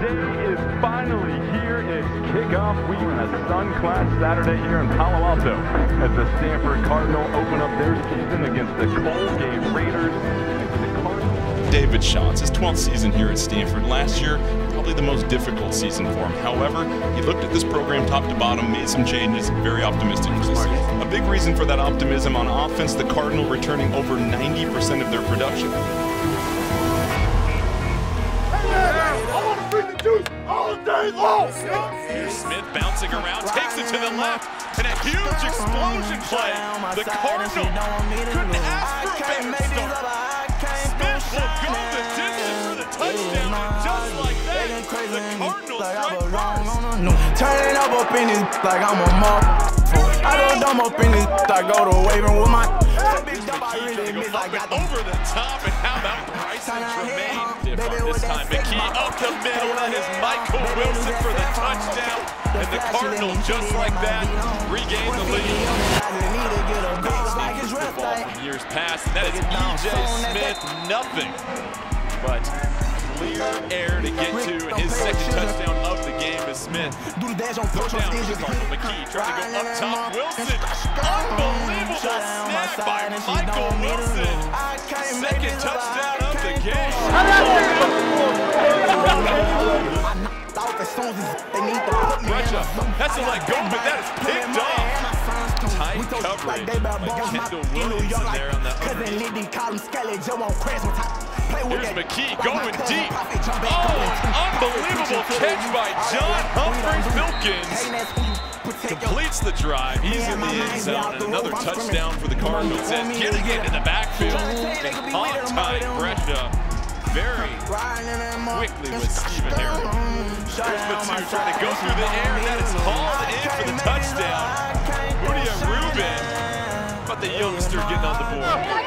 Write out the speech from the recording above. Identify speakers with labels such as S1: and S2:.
S1: day is finally here. It's kickoff week on a sun-clad Saturday here in Palo Alto as the Stanford Cardinal open up their season against the Colgate Raiders.
S2: David Shaw, his 12th season here at Stanford. Last year, probably the most difficult season for him. However, he looked at this program top to bottom, made some changes, very optimistic for this season. A big reason for that optimism on offense, the Cardinal returning over 90% of their production.
S3: Here's Smith bouncing around, takes it to the left, and a huge explosion play. The Cardinal couldn't ask for a better start. Smith will go the distance for the touchdown, and just like that, the Cardinals strike first.
S4: Turning up up in this like I'm a mob. I go dumb up in this, I go to waving with my.
S3: Here's McKee trying to go up and over the top, and how about Brycen Tremayne? Different this time. McKee up the middle, that is Michael Wilson for the touchdown, and the Cardinals, just like that, regain the lead. Football from years past, and that is E.J. Smith, nothing but clear air to get to, and his second touchdown of the game is Smith. Go down to the Cardinal. McKee trying to go up top. Wilson, unbelievable snap by Michael Wilson. Second touchdown game. Russia has to let go, but that is picked off. Tight coverage by Kendall Williams in there on that. Here's McKee going deep. Oh, unbelievable catch by John Humphreys Wilkins. Completes the drive. He's in the end zone. And another touchdown for the Cardinals. And getting it in the backfield. And on-time pressure. Very quickly with Stephen Herron. Here's Patu trying to go through the air. That is hauled in for the touchdown. Mudia Reuben. But the youngster getting on the board.